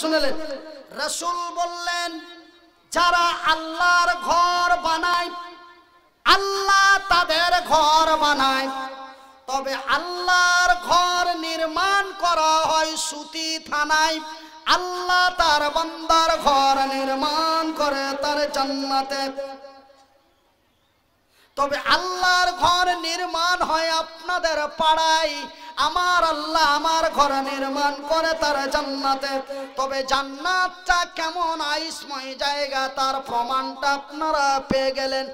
শুনেলেন? রসুল বললেন, যারা আল্লাহর ঘর বানায়, আল্লাহ তাদের ঘর বানায়। তবে আল্লাহর ঘর নির্মাণ করা হয় সুতি থানায়। আল্লাহ তার বান্দার ঘর নির্মাণ করে তার জান্নাতে। তবে আল্লাহর ঘর নির্মাণ হয় আপনাদের পাড়ায়। আমার আল্লাহ আমার ঘর নির্মাণ করে তার জান্নাতে। তবে জান্নাতটা কেমন আইসময় জায়গা, তার প্রমাণটা আপনারা পেয়ে গেলেন।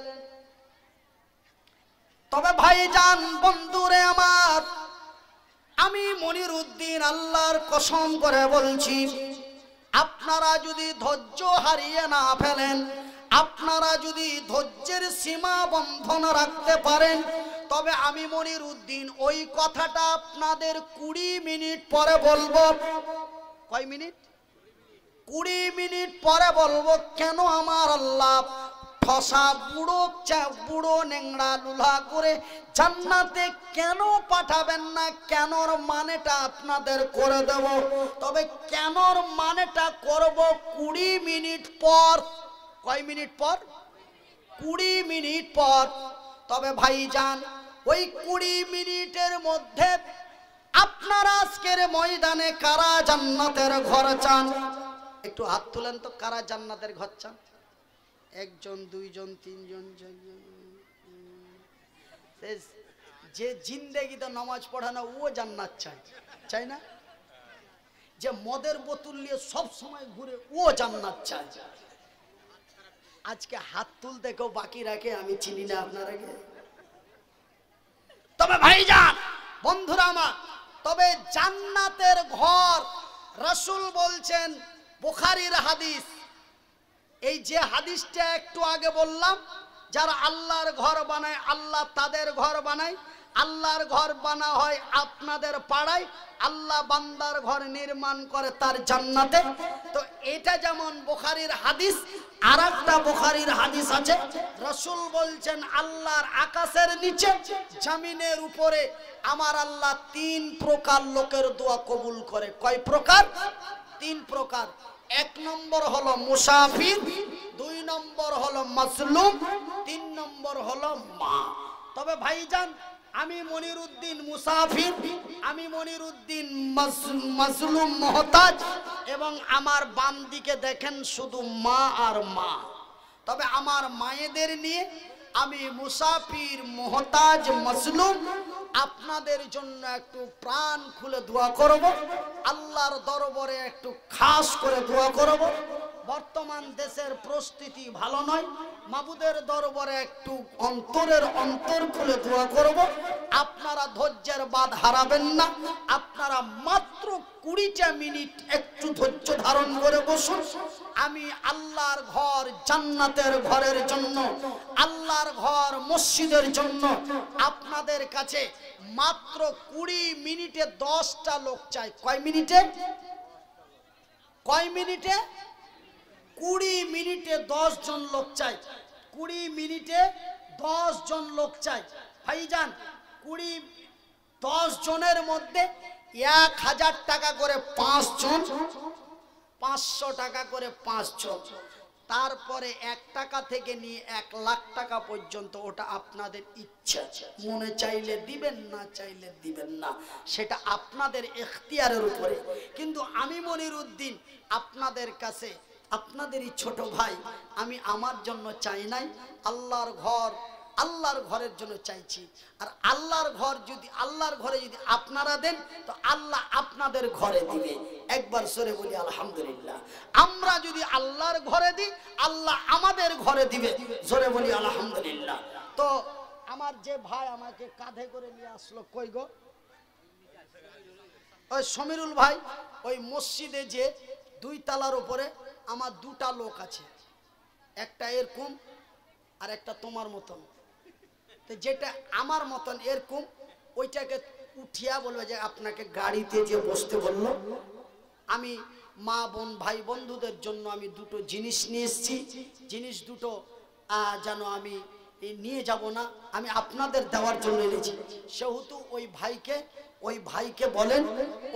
তবে ভাই যান বন্ধুরে আমার, আমি মনির উদ্দিন আল্লাহর কসম করে বলছি, আপনারা যদি ধৈর্য হারিয়ে না ফেলেন আপনারা যদি ধৈর্যের সীমা বন্ধন রাখতে পারেন, তবে আমি মনির উদ্দিন ওই কথাটা আপনাদের কুড়ি মিনিট পরে বলব। কয় মিনিট? কুড়ি মিনিট পরে বলব, কেন আমার আল্লাহ ঠসা বুড়ো বুড়ো নেংড়া লুলা করে জান্নাতে কেন পাঠাবেন না? কেনর মানেটা আপনাদের করে দেব। তবে কেনর মানেটা করব কুড়ি মিনিট পর। কয় মিনিট পর? কুড়ি মিনিট পর। তবে ভাই যান ওই কুড়ি মিনিটের মধ্যে আপনারা আজকের ময়দানে কারা জান্নাতের ঘর চান? একটু হাত তুলেন তো, কারা জান্নাতের ঘর চান? একজন, দুইজন, তিনজন যে জিন্দেগিতে নামাজ পড়ানো ও জান্নাত চায়। চাই না? যে মদের বোতল নিয়ে সব সময় ঘুরে, ও জান্নাত চায়। আজকে হাত তুলতে কেউ বাকি রাখে, আমি চিনি না আপনার আগে তবে ভাই যান বন্ধুরা আমার, তবে জান্নাতের ঘর, রসুল বলছেন, বুখারির হাদিস। এই যে হাদিসটা একটু আগে বললাম, যারা আল্লাহর ঘর বানায়, আল্লাহ তাদের ঘর বানায় আল্লাহর ঘর বানা হয় আপনাদের পাড়ায়, আল্লাহ বান্দার ঘর নির্মাণ করে তার জান্নাতে। তো এটা যেমন বুখারির হাদিস আর একটা বুখারির হাদিস আছে, রসুল বলছেন, আল্লাহর আকাশের নিচে, জামিনের উপরে আমার আল্লাহ তিন প্রকার লোকের দোয়া কবুল করে। কয় প্রকার? তিন প্রকার। এক নম্বর হলো মুসাফির, দুই নম্বর হলো মাসলুম তিন নম্বর হলো মা। তবে ভাইজান আমি মনির উদ্দিন মুসাফির, আমি মনির উদ্দিন মাস- মহতাজ এবং আমার বাম দিকে দেখেন শুধু মা আর মা। তবে আমার মায়েদের নিয়ে আমি মুসাফির মহতাজ মসলুম আপনাদের জন্য একটু প্রাণ খুলে দোয়া করব। আল্লাহর দরবারে একটু খাস করে দোয়া করব। বর্তমান দেশের প্রস্তুতি ভালো নয়। মাবুদের দরবারে একটু অন্তরের অন্তর খুলে দোয়া করব। আপনারা ধৈর্যের বাদ হারাবেন না। আপনারা মাত্র কুড়িটা মিনিট একটু ধৈর্য ধারণ করে বসুন। আমি আল্লাহর ঘর জান্নাতের ঘরের জন্য, আল্লাহর ঘর মসজিদের জন্য আপনাদের কাছে মাত্র কুড়ি মিনিটে দশটা লোক চাই। কয় মিনিটে? কয় মিনিটে? কুড়ি মিনিটে দশ জন লোক চাই। কুড়ি মিনিটে দশ জন লোক চাই। ভাইজান, কুড়ি দশ জনের মধ্যে এক হাজার টাকা করে পাঁচ জন পাঁচশো টাকা করে পাঁচ জন তারপরে এক টাকা থেকে নিয়ে এক লাখ টাকা পর্যন্ত ওটা আপনাদের ইচ্ছা। মনে চাইলে দিবেন, না চাইলে দিবেন না। সেটা আপনাদের এখতিয়ারের উপরে। কিন্তু আমি মনির উদ্দিন আপনাদের কাছে, আপনাদেরই ছোট ভাই, আমি আমার জন্য চাই নাই। আল্লাহর ঘর আল্লাহর ঘরের জন্য চাইছি। আর আল্লাহর ঘর যদি আল্লাহর ঘরে যদি আপনারা দেন, তো আল্লাহ আপনাদের ঘরে দিবে। একবার সরে বলি, আলহামদুলিল্লাহ। আমরা যদি আল্লাহর ঘরে দিই, আল্লাহ আমাদের ঘরে দিবে। জোরে বলি, আলহামদুলিল্লাহ। তো আমার যে ভাই আমাকে কাঁধে করে নিয়ে আসলো, কই গো? ওই সমীরুল ভাই, ওই মসজিদে যে দুই তালার উপরে আমার দুটা লোক আছে। একটা এরকম আর একটা তোমার মতন। তো যেটা আমার মতন এরকম, ওইটাকে উঠিয়া বলবে যে আপনাকে গাড়িতে যে বসতে বলল, আমি মা বোন, ভাই বন্ধুদের জন্য আমি দুটো জিনিস নিয়ে এসেছি। জিনিস দুটো যেন আমি নিয়ে যাব না, আমি আপনাদের দেওয়ার জন্য এনেছি। সেহেতু ওই ভাইকে ওই ভাইকে বলেন,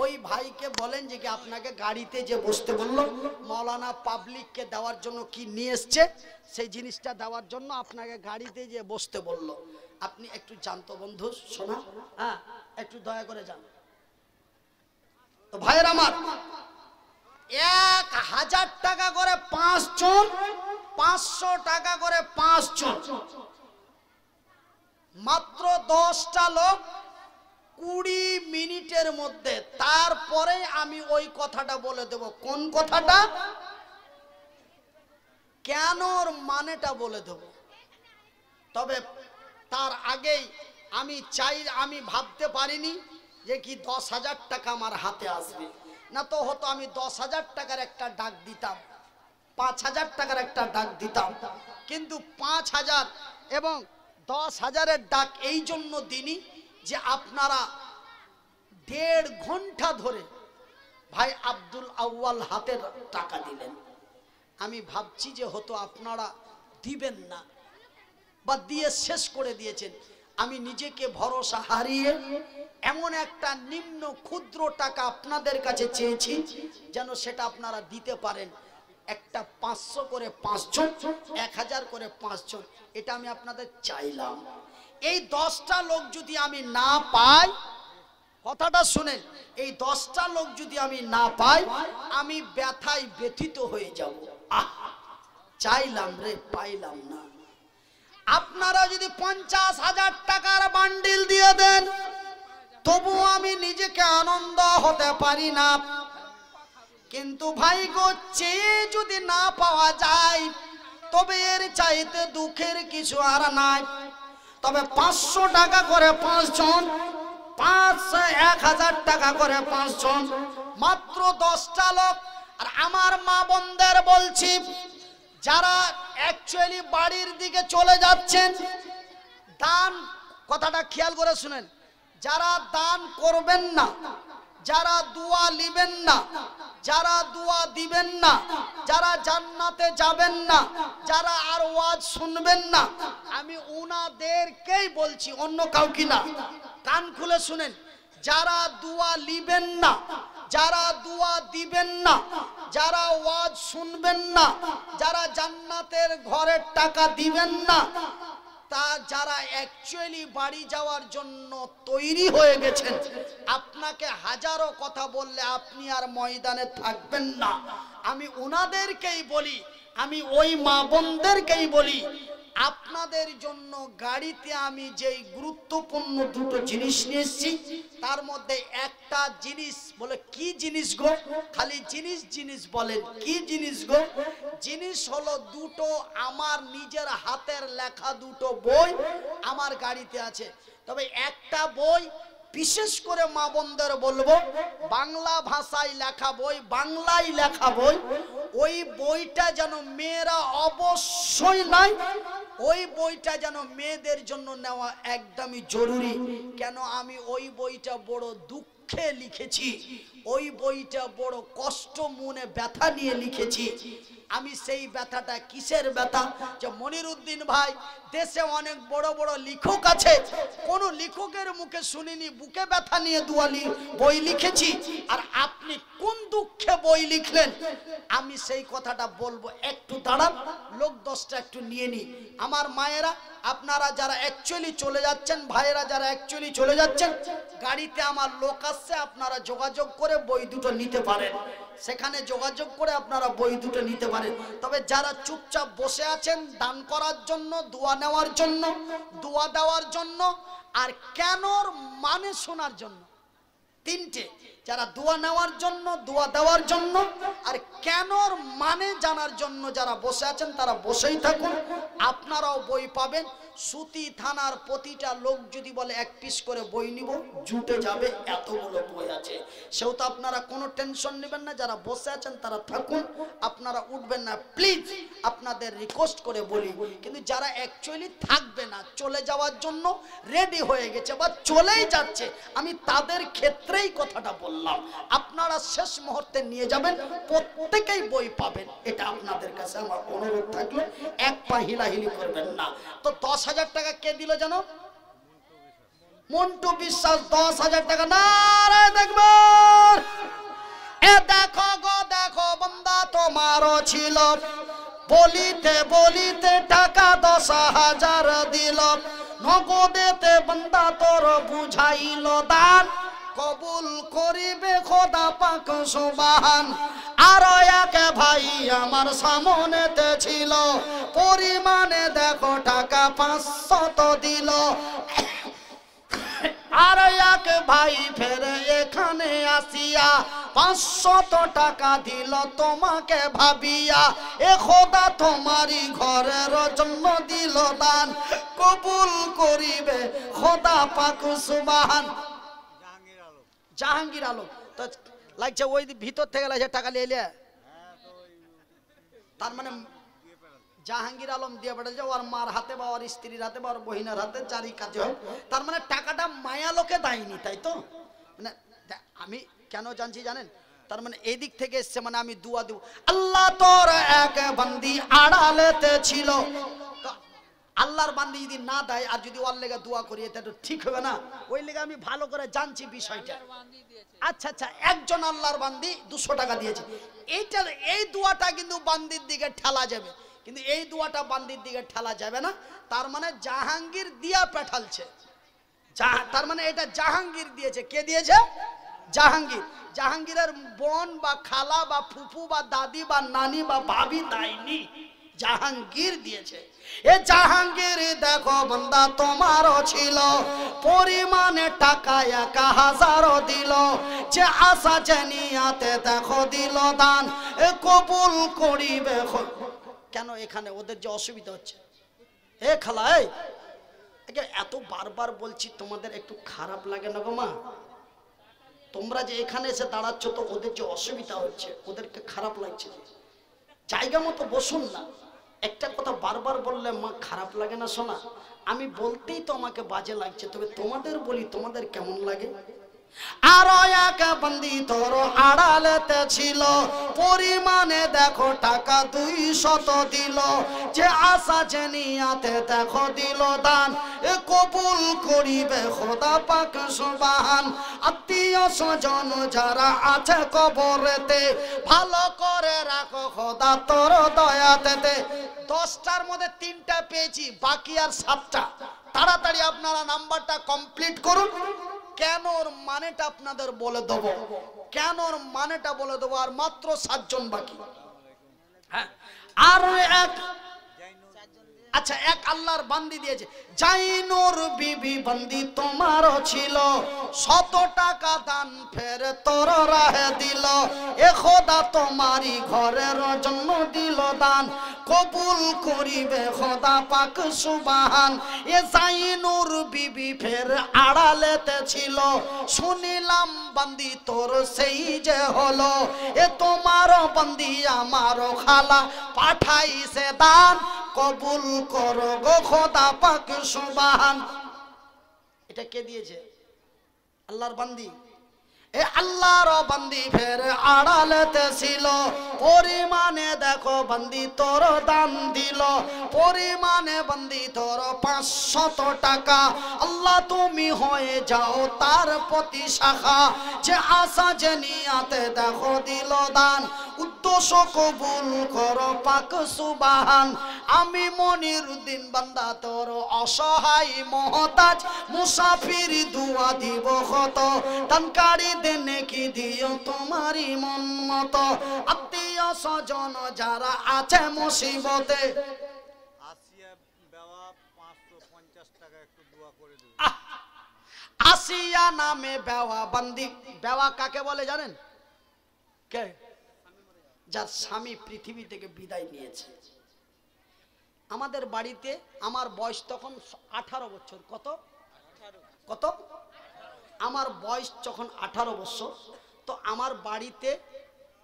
ওই ভাইকে বলেন যে কি আপনাকে গাড়িতে যে বসতে বলল, মৌলানা পাবলিককে দেওয়ার জন্য কি নিয়ে এসছে, সেই জিনিসটা দেওয়ার জন্য আপনাকে গাড়িতে যে বসতে বলল। আপনি একটু জানতো বন্ধু, শোনা? হ্যাঁ একটু দয়া করে যান তো ভাইয়ের আমার, এক হাজার টাকা করে পাঁচ জন, পাঁচশো টাকা করে পাঁচ জন। মাত্র দশটা লোক কুড়ি মিনিটের মধ্যে, তারপরে আমি ওই কথাটা বলে দেব। কোন কথাটা? কেন ওর মানেটা বলে দেব। তবে তার আগেই আমি চাই, আমি ভাবতে পারিনি যে কি দশ হাজার টাকা আমার হাতে আসবে। না তো হতো, আমি দশ হাজার টাকার একটা ডাক দিতাম, পাঁচ হাজার টাকার একটা ডাক দিতাম। কিন্তু পাঁচ হাজার এবং দশ হাজারের ডাক এই জন্য দিনই যে আপনারা দেড় ঘণ্টা ধরে ভাই আব্দুল আউয়াল হাতের টাকা দিলেন। আমি ভাবছি যে হতো আপনারা দিবেন না বা দিয়ে শেষ করে দিয়েছেন। আমি নিজেকে ভরসা হারিয়ে এমন একটা নিম্ন ক্ষুদ্র টাকা আপনাদের কাছে চেয়েছি যেন সেটা আপনারা দিতে পারেন। একটা পাঁচশো করে পাঁচজন, এক হাজার করে পাঁচজন। এটা আমি আপনাদের চাইলাম। এই দশটা লোক যদি আমি না পাই, কথাটা শুনেন, এই দশটা লোক যদি আমি না পাই, আমি ব্যথায় ব্যথিত হয়ে যাব। চাইলাম রে, পাইলাম না। আপনারা যদি পঞ্চাশ হাজার টাকার বান্ডিল দিয়ে দেন তবু আমি নিজেকে আনন্দ হতে পারি না। কিন্তু ভাই গো যদি না পাওয়া যায়, তবে এর চাইতে দুঃখের কিছু আর নাই। তবে পাঁচশো টাকা করে পাঁচজন, পাঁচশো এক হাজার টাকা করে পাঁচজন, মাত্র দশটা লোক। আর আমার মা বোনদের বলছি, যারা অ্যাকচুয়ালি বাড়ির দিকে চলে যাচ্ছেন, দান, কথাটা খেয়াল করে শুনেন, যারা দান করবেন না, যারা দুয়া লিবেন না যারা দুয়া দিবেন না, যারা জান্নাতে যাবেন না, যারা আর ওয়াজ শুনবেন না, আমি উনাদেরকেই বলছি, অন্য কাউকে না। কান খুলে শুনেন। যারা দুয়া লিবেন না, যারা দুয়া দিবেন না, যারা ওয়াজ শুনবেন না, যারা জান্নাতের ঘরের টাকা দিবেন না তা যারা অ্যাকচুয়ালি বাড়ি যাওয়ার জন্য তৈরি হয়ে গেছেন, আপনাকে হাজারো কথা বললে আপনি আর ময়দানে থাকবেন না। আমি ওনাদেরকেই বলি, আমি ওই মা বোনদেরকেই বলি আপনাদের জন্য গাড়িতে আমি যেই গুরুত্বপূর্ণ দুটো জিনিস নিয়ে এসেছি, তার মধ্যে একটা জিনিস বলে, কি জিনিস গো? খালি জিনিস জিনিস বলেন, কি জিনিস গো? জিনিস হলো দুটো, আমার নিজের হাতের লেখা দুটো বই আমার গাড়িতে আছে। তবে একটা বই বিশেষ করে মা বোনদের বলব, বাংলা ভাষায় লেখা বই, বাংলায় লেখা বই ওই বইটা যেন মেয়েরা অবশ্যই নাই ওই বইটা যেন মেয়েদের জন্য নেওয়া একদমই জরুরি। কেন আমি ওই বইটা বড় দুঃখে লিখেছি। ওই বইটা বড় কষ্ট মনে ব্যথা নিয়ে লিখেছি। আমি সেই ব্যথাটা কিসের ব্যথা? যে মনিরুদ্দিন ভাই দেশে অনেক বড় বড় লেখক আছে, কোন লেখকের মুখে শুনিনি, বুকে ব্যথা নিয়ে দুয়ালি বই লিখেছি। আর আপনি কোন দুঃখে বই লিখলেন? আমি সেই কথাটা বলব, একটু দাঁড়ান, লোক দশটা একটু নিয়ে নি আমার মায়েরা, আপনারা যারা অ্যাকচুয়ালি চলে যাচ্ছেন, ভাইয়েরা যারা অ্যাকচুয়ালি চলে যাচ্ছেন, গাড়িতে আমার লোক আসছে, আপনারা যোগাযোগ করে বই দুটো নিতে পারেন। সেখানে যোগাযোগ করে আপনারা বই দুটো নিতে পারেন। তবে যারা চুপচাপ বসে আছেন, দান করার জন্য, দোয়া নেওয়ার জন্য, দোয়া দেওয়ার জন্য, আর কেনর মানে শোনার জন্য? তিনটে, যারা দোয়া নেওয়ার জন্য, দোয়া দেওয়ার জন্য, আর কেনর মানে জানার জন্য যারা বসে আছেন, তারা বসেই থাকুন। আপনারাও বই পাবেন। সুতি থানার প্রতিটা লোক যদি বলে এক পিস করে বই নিব, জুটে যাবে, এতগুলো বই আছে। সেহেতু আপনারা কোনো টেনশন নেবেন না, যারা বসে আছেন তারা থাকুন, আপনারা উঠবেন না। প্লিজ আপনাদের রিকোয়েস্ট করে বলি, কিন্তু যারা অ্যাকচুয়ালি থাকবে না, চলে যাওয়ার জন্য রেডি হয়ে গেছে বা চলেই যাচ্ছে, আমি তাদের ক্ষেত্রেই কথাটা বললাম। আপনারা শেষ মুহূর্তে নিয়ে যাবেন, প্রত্যেকেই বই পাবেন। এটা আপনাদের কাছে আমার অনুরোধ থাকল, এক পা হিলাহিলি করবেন না। তো দশ হাজার টাকা কে দিল জানো? মন্টু বিশ্বাস, দশ হাজার টাকা। নারায় দেখবে এ দেখো গো, দেখো বন্দা, তোমারও ছিল। বলিতে বলিতে টাকা দশ হাজার দিল। নগদেতে বন্দা তোর বুঝাইল দান। কবুল করিবে খোদা পাক সুবাহান। আর এক ভাই আমার সামনেতে ছিল, পরিমাণে দেখো টাকা পাঁচশত দিল। আর এক ভাই ফেরে এখানে আসিয়া পাঁচশত টাকা দিল তোমাকে ভাবিয়া, এ খোদা তোমারই ঘরের জন্য দিল দান। কবুল করিবে খোদা পাক সুবাহান। জাহাঙ্গীর আলম। তো লাগছে ওই ভিতর থেকে লাগছে টাকা নিয়ে এলে। তার মানে জাহাঙ্গীর আলম দিয়ে পাঠাচ্ছে ওর মার হাতে বা ওর স্ত্রীর হাতে বা ওর বহিনার হাতে চারি কাজে হোক। তার মানে টাকাটা মায়া লোকে দেয়নি, তাই তো? মানে আমি কেন জানছি জানেন? তার মানে এদিক থেকে এসছে মানে আমি দুয়া দেব। আল্লাহ তোর এক বন্দি আড়ালেতে ছিল। আল্লাহর বান্দি যদি না দেয়, আর যদি ওর লেগে দোয়া করি, এটা তো ঠিক হবে না। ওই লেগে আমি ভালো করে জানছি বিষয়টা। আচ্ছা আচ্ছা একজন আল্লাহর বান্দি দুশো টাকা দিয়েছে। এইটার, এই দোয়াটা কিন্তু বান্দির দিকে ঠেলা যাবে। কিন্তু এই দোয়াটা বান্দির দিকে ঠেলা যাবে না। তার মানে জাহাঙ্গীর দিয়া পেঠালছে। তার মানে এটা জাহাঙ্গীর দিয়েছে। কে দিয়েছে? জাহাঙ্গীর। জাহাঙ্গীরের বোন বা খালা বা ফুফু বা দাদি বা নানি বা ভাবি দেয়নি জাহাঙ্গীর দিয়েছে। এ জাহাঙ্গীর, দেখো বন্দা তোমারও ছিল, পরিমাণে টাকা এক হাজারও দিল। যে আশা জানিয়াতে দেখো দিল দান, এ কবুল করিবে কেন এখানে ওদের যে অসুবিধা হচ্ছে? এ খালা, এই একে এত বারবার বলছি, তোমাদের একটু খারাপ লাগে না গো মা? তোমরা যে এখানে এসে দাঁড়াচ্ছ তো ওদের যে অসুবিধা হচ্ছে, ওদেরকে খারাপ লাগছে। জায়গা মতো বসুন না। একটা কথা বারবার বললে মা খারাপ লাগে না শোনা আমি বলতেই তো আমাকে বাজে লাগছে, তবে তোমাদের বলি তোমাদের কেমন লাগে? আর এক বন্দি তোর আড়ালেতে ছিল। পরিমাণে দেখো টাকা দুই শত দিল। যে আশা জেনিয়াতে দেখো দিল দান। এ কবুল করিবে খোদা পাক সুবাহান। আত্মীয় স্বজন যারা আছে কবরেতে, ভালো করে রাখো খোদা তোর দয়াতে দশটার মধ্যে তিনটা পেয়েছি, বাকি আর সাতটা। তাড়াতাড়ি আপনারা নাম্বারটা কমপ্লিট করুন। কেন ওর মানেটা আপনাদের বলে দেব? কেন ওর মানেটা বলে দেবো? আর মাত্র সাতজন বাকি। হ্যাঁ? আর এক আচ্ছা এক আল্লাহর বান্দি দিয়েছে। জাইনুর বিবি বান্দি তোমারও ছিল। শত টাকা দান ফের তোর রাহে দিল। এ খোদা তোমারই ঘরের জন্য দিল দান। কবুল করিবে খোদা পাক সুবাহান। এ জাইনুর বিবি ফের আড়ালেতে ছিল। শুনিলাম বান্দি তোর সেই যে হলো। এ তোমারও বান্দি আমারও খালা পাঠাইছে দান। কবুল করো গো খোদা পাক সুবাহান। এটা কে দিয়েছে? আল্লাহর বান্দি। এ আল্লাহর বান্দি ফের আড়ালেতে ছিল। পরিমাণে দেখো বন্দি তোর দান দিল। পরিমাণে বন্দি তোর পাঁচশত টাকা। আল্লাহ তুমি হয়ে যাও তার প্রতি শাখা। যে আশা যে নিয়াতে দেখো দিল দান। উদ্দেশ্য কবুল করো পাক সুবাহান। আমি মনির উদ্দিন বান্দা, তোর অসহায় মহতাজ। মুসাফির দুয়া দিব কত তানকারি দেনে কি দিও তোমারই মন মতো। আত্মীয় স্বজন যারা আছে মুসিবতে। আসিয়া নামে বেওয়া বান্দি। বেওয়া কাকে বলে জানেন? কে? যার স্বামী পৃথিবী থেকে বিদায় নিয়েছে। আমাদের বাড়িতে আমার বয়স তখন আঠারো বছর। কত? কত? আমার বয়স যখন আঠারো বছর। তো আমার বাড়িতে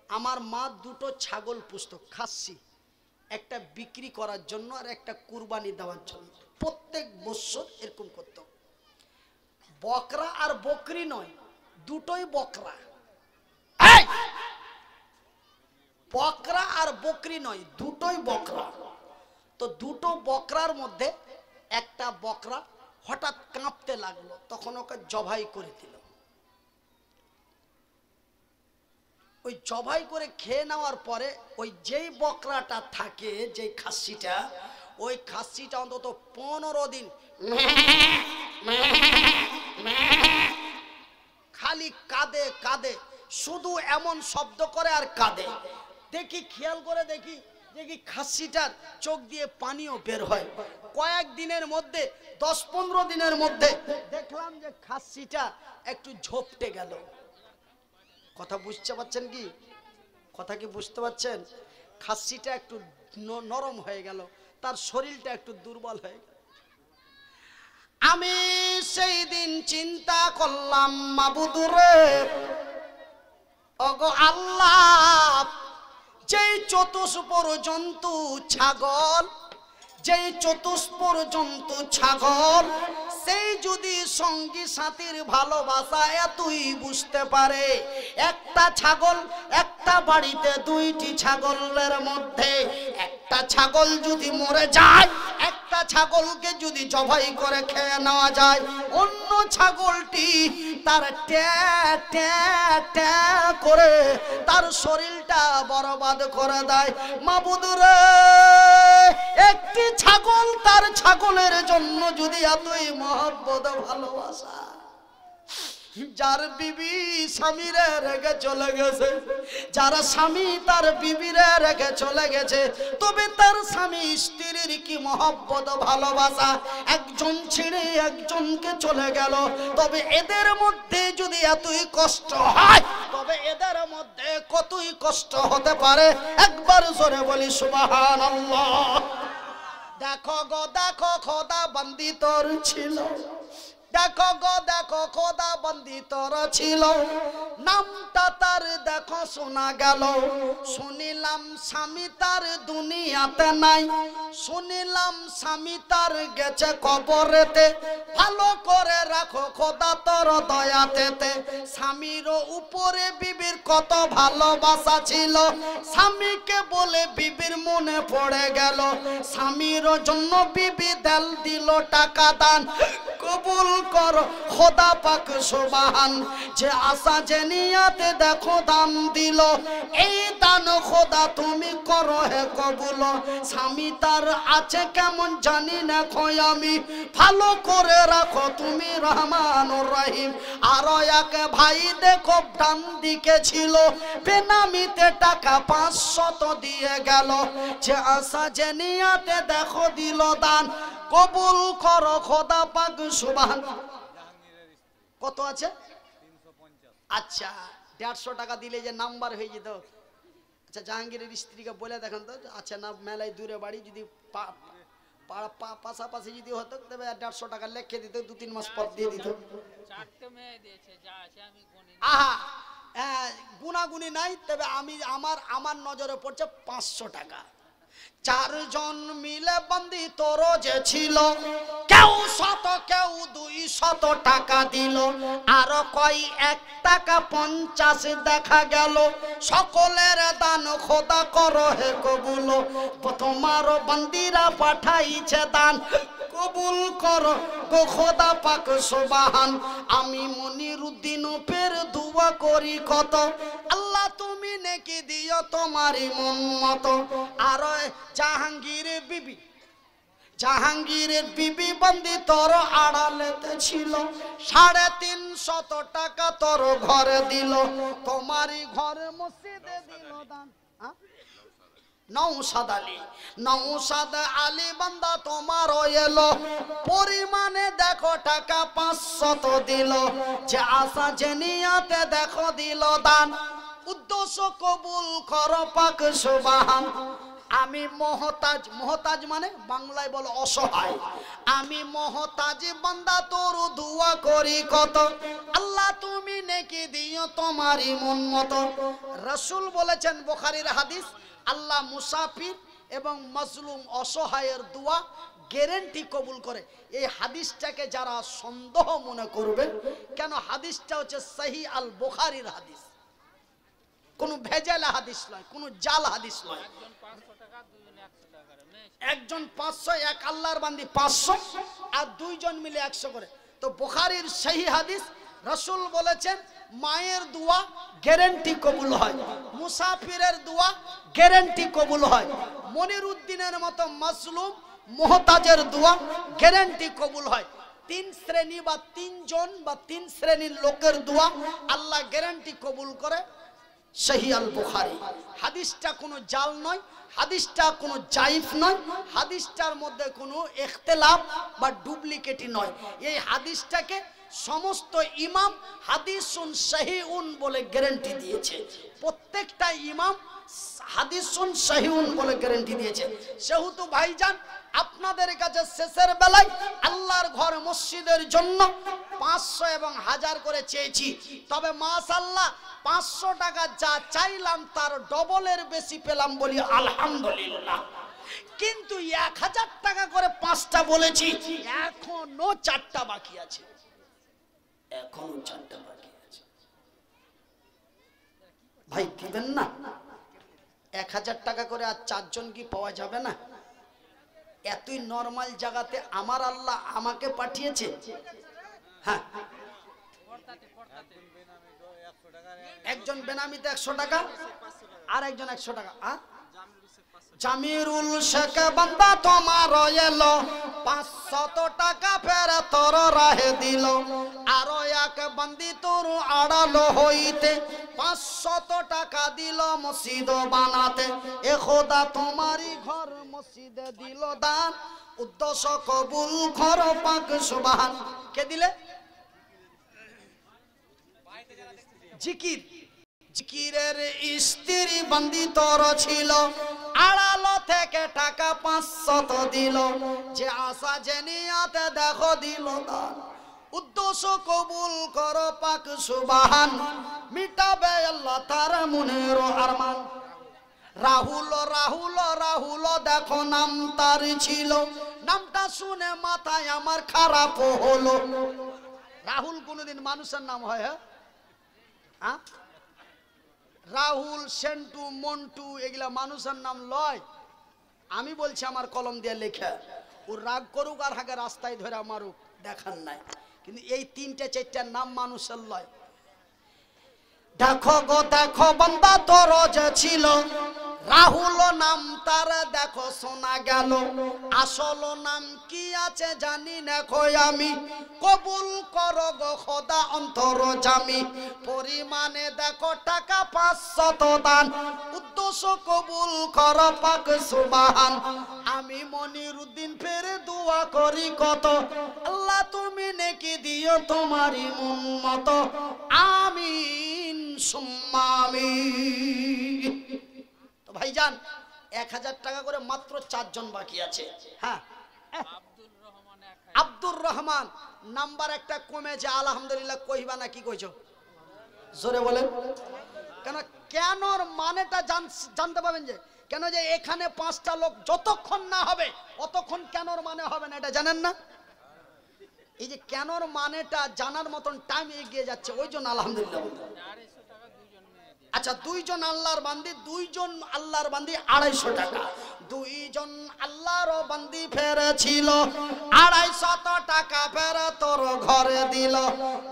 আমার মা দুটো ছাগল পুষত খাসি একটা বিক্রি করার জন্য আর একটা কুরবানি দেওয়ার জন্য। প্রত্যেক বছর এরকম করতো। বকরা আর বকরি নয়, দুটোই বকরা। বকরা আর বকরি নয়, দুটোই বকরা। তো দুটো বকরার মধ্যে একটা বকরা হঠাৎ কাঁপতে লাগল, তখন ওকে জবাই করে দিল। ওই জবাই করে খেয়ে নেওয়ার পরে ওই যেই বকরাটা থাকে, যেই খাসিটা, ওই খাসিটা অন্তত পনেরো দিন খালি কাঁদে কাঁদে। শুধু এমন শব্দ করে আর কাঁদে। দেখি, খেয়াল করে দেখি দেখি খাসিটার চোখ দিয়ে পানিও বের হয়। কয়েক দিনের মধ্যে, দশ পনেরো দিনের মধ্যে দেখলাম যে খাসিটা একটু ঝোপটে গেল। কথা বুঝতে পারছেন কি? কথা কি বুঝতে পারছেন? খাসিটা একটু নরম হয়ে গেল, তার শরীরটা একটু দুর্বল হয়ে গেল। আমি সেই দিন চিন্তা করলাম মাবুদুরে অগো আল্লাহ, যেই চতুষ্পর জন্তু ছাগল, যেই চতুষ্পর জন্তু ছাগল সেই যদি সঙ্গী সাথীর ভালোবাসা এতই বুঝতে পারে, একটা ছাগল, একটা বাড়িতে দুইটি ছাগলের মধ্যে একটা ছাগল যদি মরে যায়, একটা ছাগলকে যদি জবাই করে খেয়ে নেওয়া যায়, অন্য ছাগলটি তার ট্যা করে তার শরীরটা বরবাদ করে দেয়। মাবুদুরে একটি ছাগল তার ছাগলের জন্য যদি এতই মহব্বত ভালোবাসা। যার বিবি স্বামীরে রেখে চলে গেছে, যার স্বামী তার বিবিরে রেখে চলে গেছে, তবে তার স্বামী স্ত্রীর কি মহব্বত, ভালোবাসা? একজন ছেড়ে একজনকে চলে গেল, তবে এদের মধ্যে যদি এতই কষ্ট হয়, তবে এদের মধ্যে কতই কষ্ট হতে পারে? একবার জোরে বলি সুবাহান দেখো গো, দেখো খোদা বন্দি তোর ছিল। দেখো গো, দেখো, খোদা বন্দি তোর ছিল। নামটা তার দেখো শোনা গেল। শুনিলাম স্বামী তার দুনিয়াতে নাই। শুনিলাম স্বামী তার গেছে কবরেতে। ভালো করে রাখো খোদা তোর দয়াতেতে। স্বামীর উপরে বিবির কত ভালোবাসা ছিল। স্বামীকে বলে বিবির মনে পড়ে গেল। স্বামীর জন্য বিবি দেল দিল টাকা দান। কবুল কর, খোদা পাক সুবাহান। যে আশা, যে নিয়াতে, দেখো দান দিল। এই দান খোদা তুমি করো হে কবুল। স্বামী তার আছে কেমন জানি না খোয় আমি। ভালো করে রাখো তুমি রহমান রহিম। আরও এক ভাই দেখো ডান দিকে ছিল। বেনামিতে টাকা পাঁচশত দিয়ে গেল। যে আশা, যে নিয়াতে, দেখো দিল দান। কবুল করো খোদা পাক সুবহান। কত আছে? আচ্ছা দেড়শো টাকা দিলে যে নাম্বার হয়ে যেত। আচ্ছা জাহাঙ্গীরের স্ত্রীকে বলে দেখেন তো। আচ্ছা না মেলায় দূরে বাড়ি যদি পা- পা- পা- পাশাপাশি যদি হতো তবে দেড়শো টাকা লেখে দিত দু তিন মাস পর দিয়ে দিত। আহা হ্যাঁ, গুনাগুনি নাই তবে আমি আমার আমার নজরে পড়ছে পাঁচশো টাকা। চারজন মিলে বন্দি তোর যে ছিল। কেউ শত, কেউ দুই শত টাকা দিল। আর কই এক টাকা পঞ্চাশ দেখা গেল। সকলের দান খোদা করো হে কবুল। তোমার বন্দিরা পাঠাইছে দান। কবুল করো গো খোদা পাক সোবাহান। আমি মনির উদ্দিন পের দুয়া করি কত। আল্লাহ তুমি নাকি দিও তোমারই মন মতো। আর জাহাঙ্গীর বিবি জাহাঙ্গীরের বিবি বন্দি তোর আড়ালেতে ছিল। সাড়ে তিন শত টাকা তোর ঘরে দিল। তোমারই ঘরে মসজিদে দিল দান? নৌসাদ আলী নৌসাদ আলী বান্দা তোমার এলো। পরিমাণে দেখো টাকা পাঁচশত দিল। যে আশা যে দেখো দিল দান। উদ্দেশ্য কবুল কর পাক আমি মহতাজ মহতাজ মানে বাংলায় বলো অসহায়। আমি মহতাজ বান্দা, তোর দুয়া করি কত। আল্লাহ তুমি নেকি দিও তোমারই মন মতো। রসুল বলেছেন বোখারির হাদিস, আল্লাহ মুসাফির এবং মজলুম অসহায়ের দোয়া গ্যারেন্টি কবুল করে। এই হাদিসটাকে যারা সন্দেহ মনে করবে, কেন হাদিসটা হচ্ছে সহি আল বোখারির হাদিস। কোনো ভেজাল হাদিস নয় কোনো জাল হাদিস নয়। একজন পাঁচশো এক আল্লাহর বান্দি পাঁচশো আর দুইজন মিলে একশো করে। তো বুখারির সেই হাদিস রসুল বলেছেন মায়ের দোয়া গ্যারেন্টি কবুল হয় মুসাফিরের দোয়া গ্যারেন্টি কবুল হয়। মনির উদ্দিনের মতো মাসলুম মোহতাজের দোয়া গ্যারেন্টি কবুল হয়। তিন শ্রেণি বা তিনজন বা তিন শ্রেণির লোকের দোয়া আল্লাহ গ্যারেন্টি কবুল করে। সহি আল বুখারি। হাদিসটা কোনো জাল নয়, হাদিসটা কোনো জাইফ নয়, হাদিসটার মধ্যে কোনো ইখতিলাফ বা ডুপ্লিকেটই নয়। এই হাদিসটাকে সমস্ত ইমাম হাদিসুন সহিউন বলে গ্যারান্টি দিয়েছে। প্রত্যেকটা ইমাম হাদিসুন সহিউন বলে গ্যারান্টি দিয়েছে। সেহেতু ভাইজান, আপনাদের কাছে শেষের বেলায় আল্লাহর ঘর মসজিদের জন্য পাঁচশো এবং হাজার করে চেয়েছি। তবে মাশাল্লাহ পাঁচশো টাকা যা চাইলাম, তার ডবলের বেশি পেলাম বলি আলহামদুলিল্লাহ। কিন্তু এক হাজার টাকা করে পাঁচটা বলেছি, এখনও চারটা বাকি আছে। এখনও চারটা বাকি আছে। ভাই দিবেন না? এক হাজার টাকা করে আর চারজন কি পাওয়া যাবে না? এতই নর্মাল জায়গাতে আমার আল্লাহ আমাকে পাঠিয়েছে। হ্যাঁ। একজন বেনামিতে একশো টাকা, আর একজন একশো টাকা, আ? জামিরুল শেখ, বান্দা তোমার এলো, পাঁচশত টাকা ফের তোর রাহে দিল। আরও এক বান্দি তোর আড়ালো হইতে, পাঁচশত টাকা দিল মসজিদ বানাতে। এ খোদা তোমারই ঘর মসজিদে দিল দান। উদ্দেশ্য কবুল ঘর পাক সুবাহান। কে দিলে? জিকির। জিকিরের স্ত্রী বন্দি তোর ছিল, আড়ালো থেকে টাকা পাঁচশত দিল। যে আশা জেনিয়াতে দেখো দিল দান উদ্দেশ্য কবুল কর পাক সুবাহান, মিটাবে আল্লাহ তার মনের আরমান। রাহুল রাহুল রাহুল, দেখো নাম তার ছিল। নামটা শুনে মাথায় আমার খারাপ হলো। রাহুল কোনোদিন মানুষের নাম হয় হ্যাঁ? রাহুল, সেন্টু, মন্টু, এগুলা মানুষের নাম লয়। আমি বলছি আমার কলম দিয়ে লেখা। ও রাগ করুক আর হাগে রাস্তায় ধরে মারুক, দেখার নাই। কিন্তু এই তিনটা চারটার নাম মানুষের লয়। দেখো গো, দেখো, বন্দা তোর ছিল। রাহুল নাম তার দেখো শোনা গেল। আসল নাম কি আছে জানি না দেখো আমি। কবুল কর গো খোদা অন্তর জামি। পরিমাণে দেখো টাকা পাঁচশত দান। উদ্দেশ্য কবুল কর পাক সুবাহান। আমি মনির উদ্দিন ফের দোয়া করি কত। আল্লাহ তুমি নেকি দিও তোমারই মন মতো। আমিন সুম্মামি তো ভাইজান, এক হাজার টাকা করে মাত্র চারজন বাকি আছে। হ্যাঁ আব্দুর রহমান, নাম্বার একটা কমেছে আলহামদুলিল্লাহ কইবা না, কি কইছো? জোরে বলেন। কেন কেনর মানেটা জান- জানতে পাবেন যে, কেন যে এখানে পাঁচটা লোক যতক্ষণ না হবে, অতক্ষণ কেনর মানে হবে না, এটা জানেন না? এই যে কেনর মানেটা জানার মতন টাইম এগিয়ে যাচ্ছে, ওই জন্য আলহামদুলিল্লাহ বলতে হবে। আড়াইশো টাকা দুজন মেয়ে দিয়ে আচ্ছা দুইজন আল্লাহর বান্দি, দুইজন আল্লাহর বান্দি আড়াইশো টাকা। দুইজন আল্লাহর বান্দি ফেরেছিল, আড়াইশত টাকা ফেরে তোর ঘরে দিল।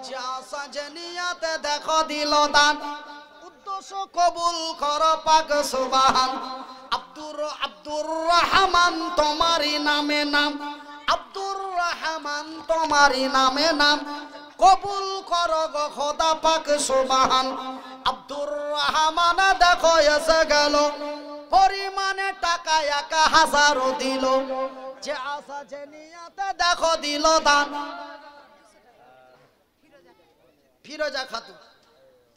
যা সাজনিয়াতে দেখো দিল দান। উদ্দেশ্য কবুল কর পাক সুবাহান। আব্দুর আব্দুর রহমান তোমারই নামে নাম। আব্দুর রহমান তোমারই নামে নাম। কবুল কর গো খোদা পাক সুবাহান। আব্দুর রহমান দেখো এসে গেল। পরিমাণে টাকা এক হাজারও দিল। যে আশা, যে নিয়াতে দেখো দিল দান। ফিরোজা খাতুন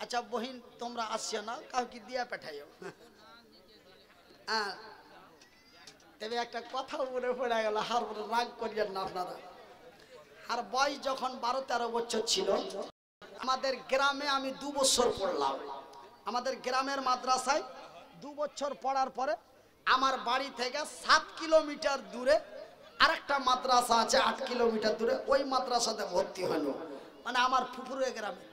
আচ্ছা বহিন, তোমরা আসছো না? কাউকে দিয়া পাঠাইও। হ্যাঁ। তবে একটা কথা মনে পড়ে গেল হার রাগ করিয়েন না আপনারা। আর বয়স যখন বারো তেরো বছর ছিল আমাদের গ্রামে আমি দু বছর পড়লাম। আমাদের গ্রামের মাদ্রাসায় দু বছর পড়ার পরে আমার বাড়ি থেকে সাত কিলোমিটার দূরে আরেকটা মাদ্রাসা আছে, আট কিলোমিটার দূরে, ওই মাদ্রাসাতে ভর্তি হলো। মানে আমার ফুফুরের গ্রামে।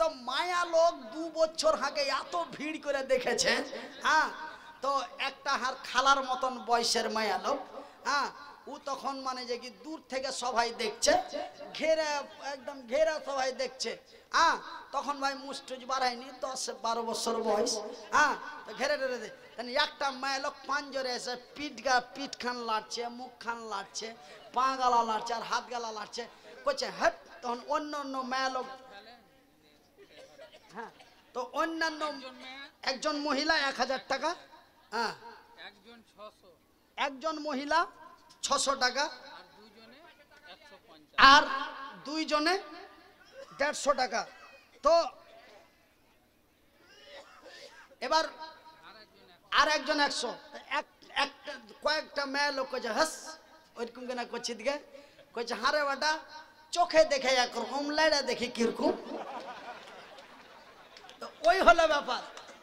তো মায়া লোক দু বছর আগে এত ভিড় করে দেখেছে হ্যাঁ? তো একটা হার খালার মতন বয়সের মায়া লোক হ্যাঁ? ও তখন মানে যে কি দূর থেকে সবাই দেখছে ঘেরে একদম ঘেরা সবাই দেখছে। হ্যাঁ তখন ভাই মুস্টুজ বাড়ায়নি দশ বারো বছর বয়স। হ্যাঁ তো ঘেরে টেরে দে একটা মায়া লোক পাঞ্জরে এসে পিঠ গা পিঠ খান লাড়ছে মুখ খান লাড়ছে পা গালা লাড়ছে আর হাত গালা লাড়ছে। করছে হ্যাট তখন অন্য অন্য মায়া লোক হ্যাঁ তো অন্যান্য একজন মহিলা এক হাজার টাকা। হ্যাঁ একজন মহিলা ছশো টাকা। আর দুইজনে দেড়শো টাকা। তো এবার আর একজন একশো। এক একটা কয়েকটা মেয়ে লোক কইছে হাস ওইরকম কেনা করছি দিকে কইছে হারে বাটা চোখে দেখে একরকম লাইড়া দেখি কীরকম? তো ওই হলো ব্যাপার।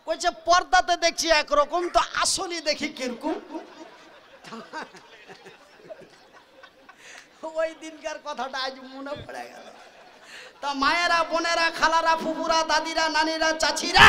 কইছে পর্দাতে দেখছি একরকম তো আসলে দেখি কীরকম? ওই দিনকার কথাটা আজ মনে পড়ে গেল। তা মায়েরা, বোনেরা, খালারা ফুপুরা দাদিরা, নানিরা, চাচিরা।